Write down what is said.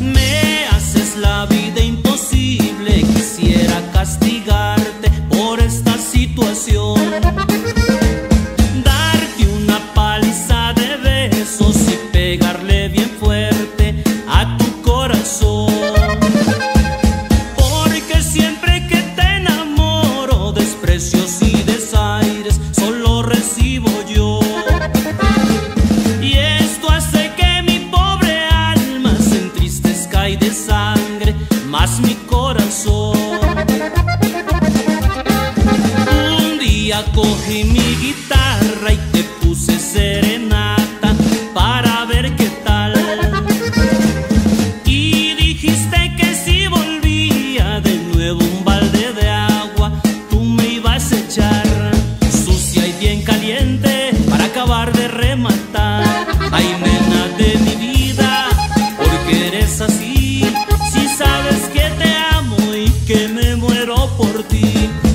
Me haces la vida imposible, quisiera castigarte por esta situación. Cogí mi guitarra y te puse serenata para ver qué tal. Y dijiste que si volvía de nuevo un balde de agua, tú me ibas a echar sucia y bien caliente para acabar de rematar. Ay, nena de mi vida, porque eres así, por ti.